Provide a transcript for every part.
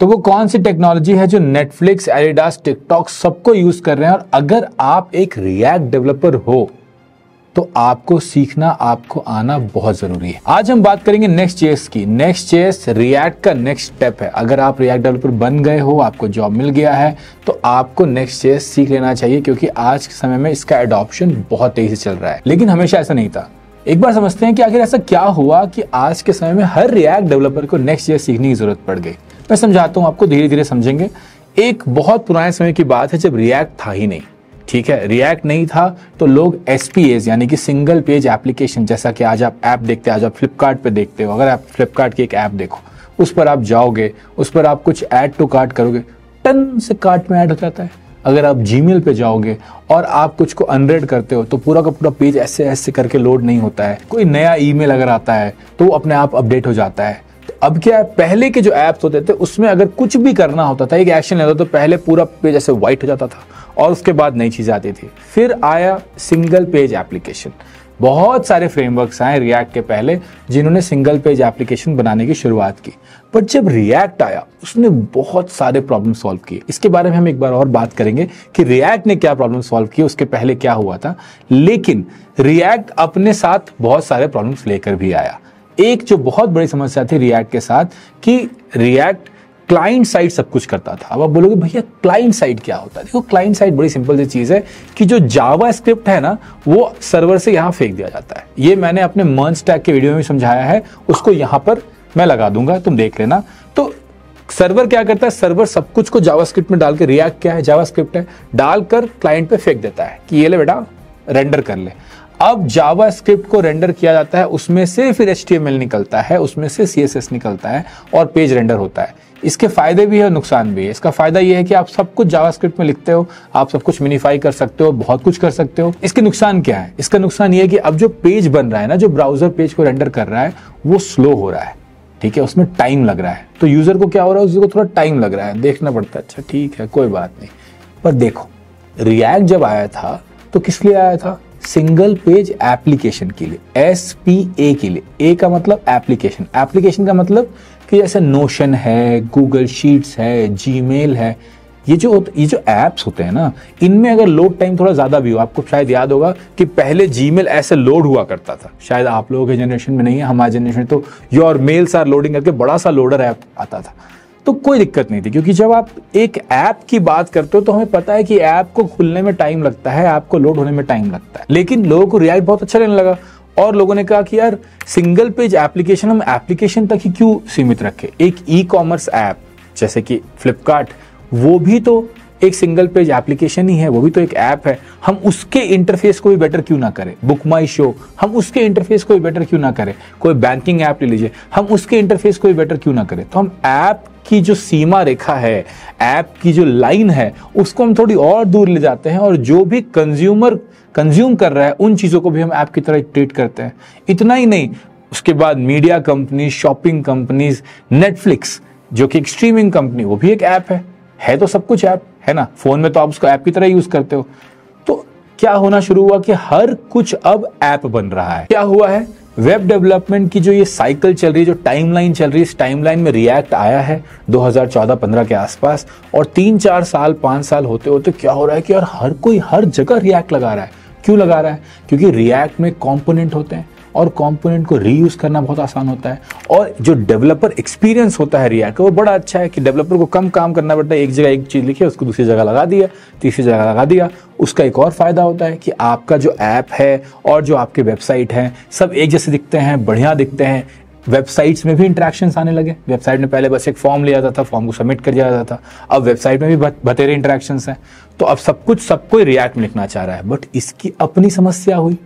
तो वो कौन सी टेक्नोलॉजी है जो नेटफ्लिक्स एडिडास टिकटॉक सबको यूज़ कर रहे हैं? और अगर आप एक रिएक्ट डेवलपर हो तो आपको सीखना, आपको आना बहुत ज़रूरी है। आज हम बात करेंगे नेक्स्ट चेस की। नेक्स्ट चेस रिएक्ट का नेक्स्ट स्टेप है। अगर आप रिएक्ट डेवलपर बन गए हो, आपको जॉब मिल गया है तो आपको नेक्स्ट चेस सीख लेना चाहिए, क्योंकि आज के समय में इसका एडॉप्शन बहुत तेज़ी से चल रहा है। लेकिन हमेशा ऐसा नहीं था। एक बार समझते हैं कि आखिर ऐसा क्या हुआ कि आज के समय में हर रिएक्ट डेवलपर को नेक्स्ट ईयर सीखने की ज़रूरत पड़ गई। मैं समझाता हूँ, आपको धीरे धीरे समझेंगे। एक बहुत पुराने समय की बात है जब रिएक्ट था ही नहीं, ठीक है? रिएक्ट नहीं था तो लोग एस यानी कि सिंगल पेज एप्लीकेशन जैसा कि आज आप ऐप देखते हैं, आज आप फ्लिपकार्ट पे देखते हो। अगर आप फ्लिपकार्ट की एक ऐप देखो, उस पर आप जाओगे, उस पर आप कुछ ऐड टू कार्ट करोगे, टन से कार्ट में ऐड हो जाता है। अगर आप जी पे जाओगे और आप कुछ को अनरेड करते हो तो पूरा का पूरा पेज ऐसे ऐसे करके लोड नहीं होता है। कोई नया ईमेल अगर आता है तो वो अपने आप अपडेट हो जाता है। अब क्या है, पहले के जो ऐप्स होते थे, उसमें अगर कुछ भी करना होता था, एक एक्शन लेता तो पहले पूरा पेज ऐसे व्हाइट हो जाता था और उसके बाद नई चीज़ आती थी। फिर आया सिंगल पेज एप्लीकेशन बहुत सारे फ्रेमवर्क्स आए रिएक्ट के पहले, जिन्होंने सिंगल पेज एप्लीकेशन बनाने की शुरुआत की। बट जब रिएक्ट आया, उसने बहुत सारे प्रॉब्लम सॉल्व किए। इसके बारे में हम एक बार और बात करेंगे कि रिएक्ट ने क्या प्रॉब्लम सॉल्व किए, उसके पहले क्या हुआ था। लेकिन रिएक्ट अपने साथ बहुत सारे प्रॉब्लम्स लेकर भी आया। एक जो बहुत बड़ी समस्या थी रिएक्ट के साथ, कि रिएक्ट क्लाइंट साइड सब कुछ करता था। अब आप बोलोगे, भैया क्लाइंट साइड क्या होता है? देखो क्लाइंट साइड बड़ी सिंपल सी चीज़ है कि जो जावा स्क्रिप्ट है ना, वो सर्वर से यहाँ फेंक दिया जाता है। ये मैंने अपने मन स्टैक के वीडियो में समझाया है, उसको यहाँ पर मैं लगा दूँगा, तुम देख लेना। तो सर्वर क्या करता है? सर्वर सब कुछ को जावास्क्रिप्ट में डाल के रिएक्ट क्या है? जावास्क्रिप्ट है, डालकर क्लाइंट पे फेंक देता है कि, ये ले बेटा रेंडर कर ले। अब जावा स्क्रिप्ट को रेंडर किया जाता है, उसमें से फिर एचटीएमएल निकलता है, उसमें से सीएसएस निकलता है और पेज रेंडर होता है। इसके फ़ायदे भी है और नुकसान भी है। इसका फ़ायदा यह है कि आप सब कुछ जावास्क्रिप्ट में लिखते हो, आप सब कुछ मिनीफाई कर सकते हो, बहुत कुछ कर सकते हो। इसके नुकसान क्या है? इसका नुकसान ये है कि अब जो पेज बन रहा है ना, जो ब्राउज़र पेज को रेंडर कर रहा है, वो स्लो हो रहा है। ठीक है, उसमें टाइम लग रहा है। तो यूज़र को क्या हो रहा है? उसको थोड़ा टाइम लग रहा है। देखना पड़ता है। अच्छा ठीक है, कोई बात नहीं। पर देखो रिएक्ट जब आया था तो किस लिए आया था? सिंगल पेज एप्लीकेशन के लिए एस पी ए के लिए ए का मतलब एप्लीकेशन एप्लीकेशन का मतलब कि जैसे नोशन है गूगल शीट्स है जीमेल है, ये जो ये जो एप्स होते हैं ना, इनमें अगर लोड टाइम थोड़ा ज़्यादा भी हो, आपको शायद याद होगा कि पहले जीमेल ऐसे लोड हुआ करता था। शायद आप लोगों के जनरेशन में नहीं है, हमारे जनरेशन में तो योर मेल्स आर लोडिंग करके बड़ा सा लोडर ऐप आता था। तो कोई दिक्कत नहीं थी, क्योंकि जब आप एक ऐप की बात करते हो तो हमें पता है कि ऐप को खुलने में टाइम लगता है, ऐप को लोड होने में टाइम लगता है। लेकिन लोगों को रिएक्ट बहुत अच्छा लगने लगा, और लोगों ने कहा कि यार सिंगल पेज एप्लीकेशन हम एप्लीकेशन तक ही क्यों सीमित रखें? एक ई कॉमर्स ऐप जैसे कि फ्लिपकार्ट वो भी तो एक सिंगल पेज एप्लीकेशन ही है, वो भी तो एक ऐप है। हम उसके इंटरफेस को भी बेटर क्यों ना करें? बुक माई शो हम उसके इंटरफेस को भी बेटर क्यों ना करें? कोई बैंकिंग ऐप ले लीजिए। हम उसके इंटरफेस को भी बेटर क्यों ना करें? तो हम ऐप की जो सीमा रेखा है ऐप की जो लाइन है, उसको हम थोड़ी और दूर ले जाते हैं और जो भी कंज्यूमर कंज्यूम कर रहा है, उन चीज़ों को भी हम ऐप की तरह ट्रीट करते हैं। इतना ही नहीं, उसके बाद media company shopping companies Netflix जो कि एक स्ट्रीमिंग कंपनी वो भी एक ऐप है। है तो सब कुछ ऐप है ना? फ़ोन में तो आप उसको ऐप की तरह यूज़ करते हो। तो क्या होना शुरू हुआ कि हर कुछ अब ऐप बन रहा है? क्या हुआ है? वेब डेवलपमेंट की जो ये साइकिल चल रही है, जो टाइमलाइन चल रही है, इस टाइमलाइन में रिएक्ट आया है 2014-15 के आसपास। और तीन चार साल, पाँच साल होते होते क्या हो रहा है कि यार हर कोई हर जगह रिएक्ट लगा रहा है। क्यों लगा रहा है? क्योंकि रिएक्ट में कॉम्पोनेंट होते हैं। और कंपोनेंट को रीयूज करना बहुत आसान होता है। और जो डेवलपर एक्सपीरियंस होता है रिएक्ट का, वो बड़ा अच्छा है कि डेवलपर को कम काम करना पड़ता है। एक जगह एक चीज़ लिखी, उसको दूसरी जगह लगा दिया, तीसरी जगह लगा दिया। उसका एक और फ़ायदा होता है कि आपका जो ऐप है और जो आपके वेबसाइट है, सब एक जैसे दिखते हैं, बढ़िया दिखते हैं। वेबसाइट्स में भी इंटरेक्शन आने लगे। वेबसाइट में पहले बस एक फॉर्म लिया जाता था फॉर्म को सबमिट कर दिया जाता था। अब वेबसाइट में भी बतेरे इंटरेक्शन हैं। तो अब सब कुछ, सब कोई रिएक्ट में लिखना चाह रहा है बट इसकी अपनी समस्या हुई।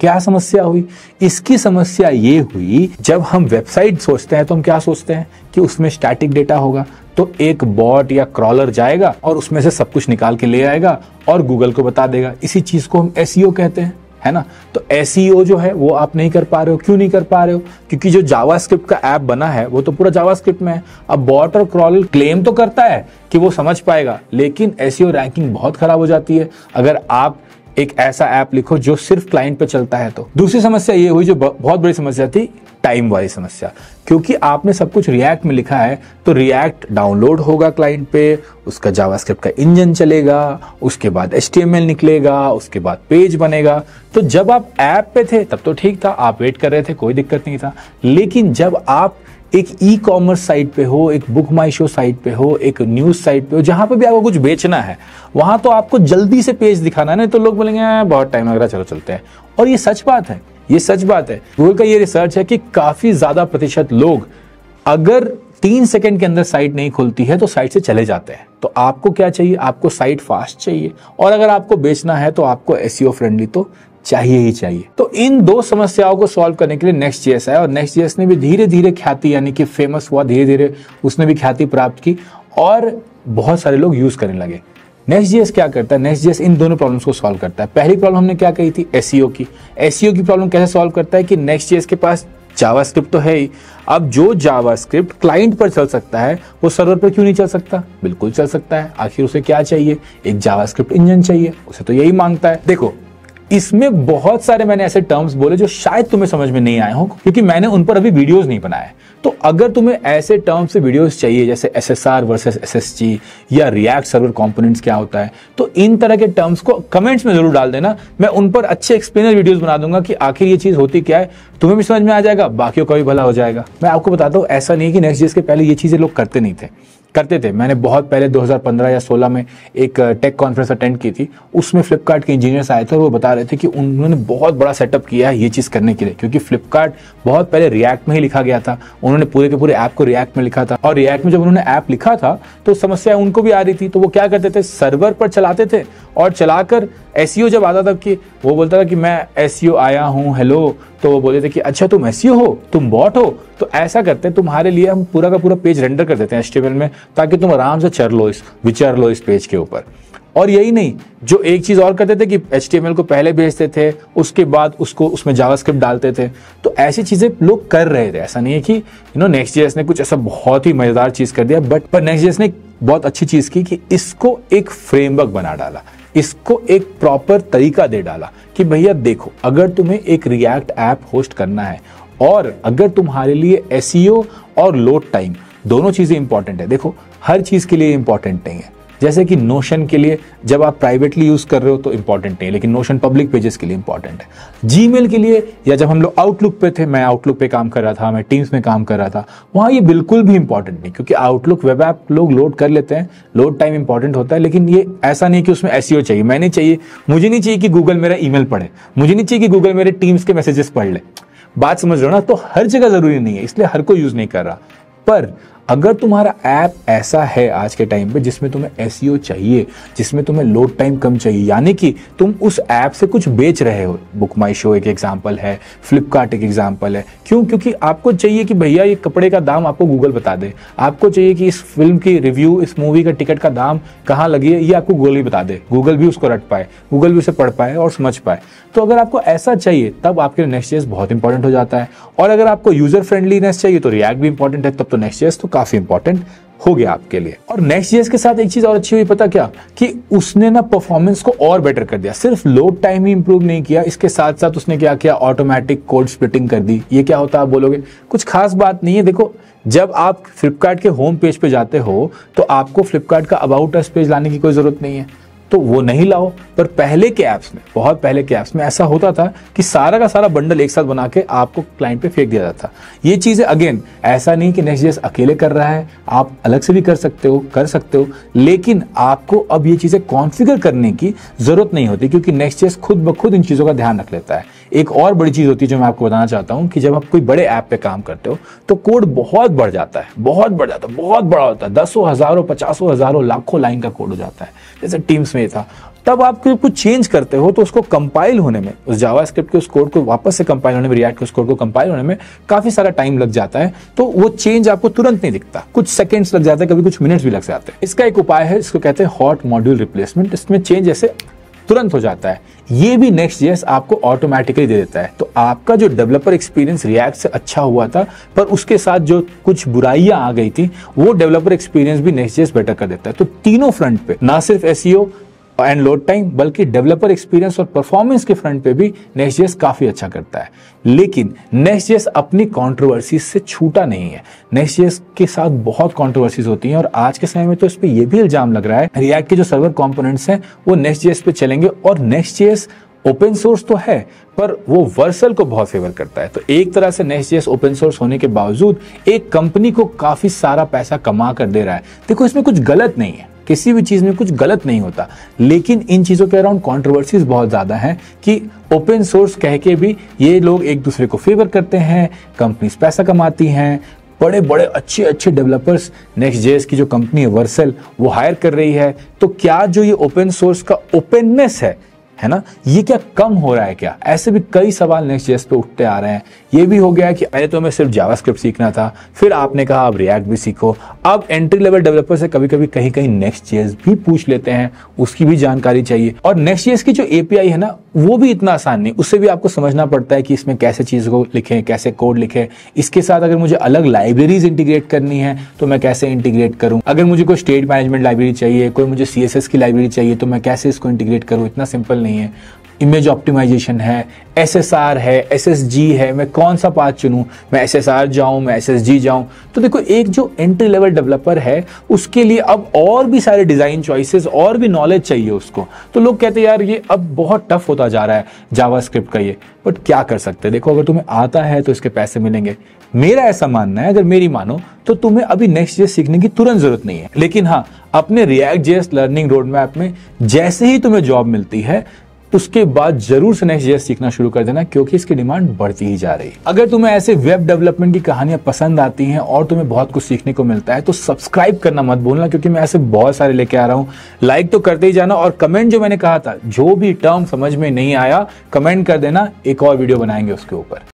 क्या समस्या हुई? इसकी समस्या ये हुई, जब हम वेबसाइट सोचते हैं तो हम क्या सोचते हैं? कि उसमें स्टैटिक डेटा होगा तो एक बॉट या क्रॉलर जाएगा और उसमें से सब कुछ निकाल के ले आएगा और गूगल को बता देगा। इसी चीज़ को हम एस e कहते हैं, है ना? तो एस e जो है, वो आप नहीं कर पा रहे हो। क्यों नहीं कर पा रहे हो? क्योंकि जो जावास्क्रिप्ट का ऐप बना है, वो तो पूरा जावास्क्रिप्ट में है। अब बॉट और क्रॉल क्लेम तो करता है कि वो समझ पाएगा, लेकिन एस रैंकिंग बहुत खराब हो जाती है। अगर आप एक ऐसा ऐप लिखो जो सिर्फ़ क्लाइंट पे चलता है तो। दूसरी समस्या ये हुई जो बहुत बड़ी समस्या थी टाइम वाली समस्या। क्योंकि आपने सब कुछ रिएक्ट में लिखा है तो रिएक्ट डाउनलोड होगा क्लाइंट पे, उसका जावास्क्रिप्ट का इंजन चलेगा, उसके बाद एच निकलेगा, उसके बाद पेज बनेगा। तो जब आप ऐप पे थे, तब तो ठीक था, आप वेट कर रहे थे, कोई दिक्कत नहीं था। लेकिन जब आप एक ई कॉमर्स साइट पे हो एक बुक माई शो साइट पे हो एक न्यूज़ साइट पे हो जहाँ पे भी आपको कुछ बेचना है वहाँ तो आपको जल्दी से पेज दिखाना है नहीं तो लोग बोलेंगे हाँ, बहुत टाइम लग रहा चलो चलते हैं। और ये सच बात है ये सच बात है। गूगल का ये रिसर्च है कि काफ़ी ज़्यादा प्रतिशत लोग अगर तीन सेकंड के अंदर साइट नहीं खुलती है तो साइट से चले जाते हैं। तो आपको क्या चाहिए? आपको साइट फास्ट चाहिए। और अगर आपको बेचना है तो आपको एसईओ फ्रेंडली e तो चाहिए ही चाहिए। तो इन दो समस्याओं को सॉल्व करने के लिए नेक्स्ट जीएस आया और नेक्स्ट जीएस ने भी धीरे धीरे ख्याति, यानी कि फ़ेमस हुआ धीरे धीरे उसने भी ख्याति प्राप्त की और बहुत सारे लोग यूज़ करने लगे। नेक्स्ट जीएस क्या करता है? नेक्स्ट जीएस इन दोनों प्रॉब्लम्स को सॉल्व करता है। पहली प्रॉब्लम हमने क्या कही थी? एसईओ की। एसईओ की प्रॉब्लम कैसे सॉल्व करता है कि नेक्स्ट जीएस के पास जावास्क्रिप्ट तो है ही। अब जो जावास्क्रिप्ट क्लाइंट पर चल सकता है, वो सर्वर पर क्यों नहीं चल सकता? बिल्कुल चल सकता है। आखिर उसे क्या चाहिए? एक जावास्क्रिप्ट इंजन चाहिए। उसे तो यही माँगता है। देखो इसमें बहुत सारे मैंने ऐसे टर्म्स बोले जो शायद तुम्हें समझ में नहीं आए हो, क्योंकि मैंने उन पर अभी वीडियोस नहीं बनाए। तो अगर तुम्हें ऐसे टर्म्स से वीडियोस चाहिए, जैसे S S R versus S S G या रिएक्ट सर्वर कंपोनेंट्स क्या होता है तो इन तरह के टर्म्स को कमेंट्स में ज़रूर डाल देना। मैं उन पर अच्छे एक्सप्लेनर वीडियोस बना दूँगा कि आखिर ये चीज़ होती क्या है। तुम्हें भी समझ में आ जाएगा, बाकियों का भी भला हो जाएगा। मैं आपको बताता हूँ, ऐसा नहीं कि नेक्स्ट के पहले ये चीज़ें लोग करते नहीं थे। करते थे। मैंने बहुत पहले 2015 या 16 में एक टेक कॉन्फ्रेंस अटेंड की थी। उसमें फ्लिपकार्ट के इंजीनियर्स आए थे और वो बता रहे थे कि उन्होंने बहुत बड़ा सेटअप किया है ये चीज़ करने के लिए, क्योंकि फ्लिपकार्ट बहुत पहले रिएक्ट में ही लिखा गया था। उन्होंने पूरे के पूरे ऐप को रिएक्ट में लिखा था। और रिएक्ट में जब उन्होंने ऐप लिखा था तो समस्या उनको भी आ रही थी। तो वो क्या करते थे? सर्वर पर चलाते थे। और चलाकर एस e जब आता था कि, वो बोलता था कि, मैं एस e आया हूँ हेलो तो वो बोले थे कि अच्छा तुम e हो, तुम बॉट हो तो ऐसा करते हैं, तुम्हारे लिए हम पूरा का पूरा पेज रेंडर कर देते हैं एस में, ताकि तुम आराम से चर लो इस, विचार लो इस पेज के ऊपर. और यही नहीं, जो एक चीज़ और करते थे कि एचटीएमएल को पहले भेजते थे, उसके बाद उसको, उसमें जावास्क्रिप्ट डालते थे तो ऐसी चीज़ें लोग कर रहे थे। ऐसा नहीं है कि यू नो नेक्स्ट जेएस ने कुछ ऐसा बहुत ही मज़ेदार चीज़ कर दिया बट पर नेक्स्ट जेएस ने बहुत अच्छी चीज़ की कि इसको एक फ्रेमवर्क बना डाला। इसको एक प्रॉपर तरीका दे डाला कि भैया देखो, अगर तुम्हें एक रिएक्ट ऐप होस्ट करना है और अगर तुम्हारे लिए एस e और लोड टाइम दोनों चीज़ें इंपॉर्टेंट है। देखो, हर चीज़ के लिए इंपॉर्टेंट नहीं है। जैसे कि नोशन के लिए जब आप प्राइवेटली यूज़ कर रहे हो तो इंपॉर्टेंट नहीं है, लेकिन नोशन पब्लिक पेजेस के लिए इंपॉर्टेंट है। जीमेल के लिए, या जब हम लोग आउटलुक पे थे, मैं आउटलुक पे काम कर रहा था, मैं टीम्स में काम कर रहा था, वहाँ ये बिल्कुल भी इंपॉर्टेंट नहीं, क्योंकि आउटलुक वेब ऐप लोग लोड कर लेते हैं लोड टाइम इंपॉर्टेंट होता है, लेकिन ये ऐसा नहीं कि उसमें एस e चाहिए। मैं नहीं चाहिए, मुझे नहीं चाहिए कि गूगल मेरा ईमेल पढ़े, मुझे नहीं चाहिए कि गूगल मेरे टीम्स के मैसेजेस पढ़ ले। बात समझ रहे हो ना? तो हर जगह ज़रूरी नहीं है, इसलिए हर कोई यूज़ नहीं कर रहा। पर अगर तुम्हारा ऐप ऐसा है आज के टाइम पे जिसमें तुम्हें एस e चाहिए, जिसमें तुम्हें लोड टाइम कम चाहिए, यानी कि तुम उस ऐप से कुछ बेच रहे हो। बुक माई शो एक एग्ज़ाम्पल है फ्लिपकार्ट एक एग्ज़ाम्पल है। क्यों? क्योंकि आपको चाहिए कि भैया ये कपड़े का दाम आपको गूगल बता दे। आपको चाहिए कि इस फ़िल्म की रिव्यू इस मूवी का टिकट का दाम कहाँ लगी है ये आपको गूगल ही बता दे। गूगल भी उसको रट पाए गूगल भी उसे पढ़ पाए और समझ पाए। तो अगर आपको ऐसा चाहिए, तब आपके लिए नेक्स्ट बहुत इंपॉर्टेंट हो जाता है। और अगर आपको यूज़र फ्रेंडलीनेस चाहिए तो रिएक्ट भी इंपॉर्टेंट है, तब तो नेक्स्ट तो काफ़ी इंपॉर्टेंट हो गया आपके लिए। और नेक्स्ट जेस के साथ एक चीज़ और अच्छी हुई, पता क्या? कि उसने ना परफॉर्मेंस को और बेटर कर दिया। सिर्फ़ लोड टाइम ही इंप्रूव नहीं किया, इसके साथ साथ उसने क्या किया? ऑटोमेटिक कोड स्प्लिटिंग कर दी। ये क्या होता है आप बोलोगे? कुछ खास बात नहीं है। देखो, जब आप फ्लिपकार्ट के होम पेज पे जाते हो तो आपको फ्लिपकार्ट का अबाउट अस पेज लाने की कोई ज़रूरत नहीं है। तो वो नहीं लाओ। पर पहले के ऐप्स में, बहुत पहले के ऐप्स में ऐसा होता था कि सारा का सारा बंडल एक साथ बना के आपको क्लाइंट पे फेंक दिया जाता ये चीज़ें अगेन ऐसा नहीं कि नेक्स्ट जेस अकेले कर रहा है, आप अलग से भी कर सकते हो, कर सकते हो, लेकिन आपको अब ये चीज़ें कॉन्फ़िगर करने की ज़रूरत नहीं होती, क्योंकि नेक्स्ट जेस खुद ब खुद इन चीज़ों का ध्यान रख लेता है। एक और बड़ी चीज़ होती है जो मैं आपको बताना चाहता हूँ कि जब आप कोई बड़े ऐप पे काम करते हो तो कोड बहुत बढ़ जाता है, बहुत बढ़ जाता है, बहुत बड़ा होता है। दसों हज़ारों, पचासों हज़ारों, लाखों लाइन का कोड हो जाता है। जैसे टीम्स में था। तब आप कुछ चेंज करते हो तो उसको कंपाइल होने में, उस जावा स्क्रिप्ट के उस कोड को वापस से कंपाइल होने में रिएक्ट के उस कोड को कंपाइल होने में काफ़ी सारा टाइम लग जाता है। तो वो चेंज आपको तुरंत नहीं दिखता। कुछ सेकंड्स लग जाते हैं, कभी कुछ मिनट्स भी लग जाते हैं। इसका एक उपाय है, इसको कहते हैं हॉट मॉड्यूल रिप्लेसमेंट इसमें चेंज ऐसे तुरंत हो जाता है। ये भी नेक्स्ट जेस आपको ऑटोमेटिकली दे देता है। तो आपका जो डेवलपर एक्सपीरियंस रिएक्ट से अच्छा हुआ था, पर उसके साथ जो कुछ बुराइयाँ आ गई थी, वो डेवलपर एक्सपीरियंस भी नेक्स्ट जेस बेटर कर देता है। तो तीनों फ्रंट पे, ना सिर्फ़ एसईओ एंड लोड टाइम बल्कि डेवलपर एक्सपीरियंस और परफॉर्मेंस के फ्रंट पे भी नेक्स्ट काफ़ी अच्छा करता है। लेकिन नेक्स्ट अपनी कॉन्ट्रोवर्सीज से छूटा नहीं है। नेक्स्ट के साथ बहुत कॉन्ट्रोवर्सीज होती हैं और आज के समय में तो इस पर यह भी इल्ज़ाम लग रहा है। रिएक्ट के जो सर्वर कॉम्पोनेंट्स हैं, वो नेक्स्ट पे चलेंगे और नेक्स्ट ओपन सोर्स तो है, पर वो वर्सल को बहुत फेवर करता है। तो एक तरह से नेक्स्ट जेस ओपन सोर्स होने के बावजूद एक कंपनी को काफ़ी सारा पैसा कमा कर दे रहा है। देखो, इसमें कुछ गलत नहीं है। किसी भी चीज़ में कुछ गलत नहीं होता। लेकिन इन चीज़ों के अराउंड कॉन्ट्रोवर्सीज बहुत ज़्यादा है कि ओपन सोर्स कह के भी ये लोग एक दूसरे को फेवर करते हैं कंपनीज़ पैसा कमाती हैं। बड़े बड़े अच्छे अच्छे डेवलपर्स नेक्स्ट जेस की जो कंपनी है वर्सल वो हायर कर रही है। तो क्या जो ये ओपन सोर्स का ओपननेस है है ना? ये क्या कम हो रहा है क्या? ऐसे भी कई सवाल नेक्स्ट जेस पे उठते आ रहे हैं। ये भी हो गया कि पहले तो हमें सिर्फ़ जावास्क्रिप्ट सीखना था, फिर आपने कहा अब रिएक्ट भी सीखो। अब एंट्री लेवल डेवलपर से कभी कभी कहीं कहीं नेक्स्ट जेस भी पूछ लेते हैं, उसकी भी जानकारी चाहिए। और नेक्स्ट जेस की जो एपीआई है ना वो भी इतना आसान नहीं, उससे भी आपको समझना पड़ता है कि इसमें कैसे चीज़ को लिखें, कैसे कोड लिखें। इसके साथ अगर मुझे अलग लाइब्रेरीज इंटीग्रेट करनी है तो मैं कैसे इंटीग्रेट करूँ? अगर मुझे कोई स्टेट मैनेजमेंट लाइब्रेरी चाहिए, कोई मुझे सीएसएस की लाइब्रेरी चाहिए तो मैं कैसे इसको इंटीग्रेट करूँ? इतना सिंपल नहीं है। इमेज ऑप्टिमाइजेशन है एसएसआर है एसएसजी है, मैं कौन सा पाथ चुनूं? मैं एस एस आर जाऊँ, मैं एस एस जी जाऊँ? तो देखो, एक जो एंट्री लेवल डेवलपर है, उसके लिए अब और भी सारे डिज़ाइन चॉइसेस और भी नॉलेज चाहिए उसको। तो लोग कहते हैं, यार, ये अब बहुत टफ होता जा रहा है जावा का ये। बट क्या कर सकते हैं? देखो, अगर तुम्हें आता है तो इसके पैसे मिलेंगे। मेरा ऐसा मानना है, अगर मेरी मानो तो तुम्हें अभी नेक्स्ट जेस सीखने की तुरंत ज़रूरत नहीं है। लेकिन हाँ अपने React JS learning road map में जैसे ही तुम्हें जॉब मिलती है उसके बाद ज़रूर से नेक्स्ट जेस सीखना शुरू कर देना, क्योंकि इसकी डिमांड बढ़ती ही जा रही है। अगर तुम्हें ऐसे वेब डेवलपमेंट की कहानियाँ पसंद आती हैं और तुम्हें बहुत कुछ सीखने को मिलता है तो सब्सक्राइब करना मत भूलना, क्योंकि मैं ऐसे बहुत सारे लेके आ रहा हूँ। लाइक तो करते ही जाना और कमेंट जो मैंने कहा था, जो भी टर्म समझ में नहीं आया कमेंट कर देना, एक और वीडियो बनाएँगे उसके ऊपर।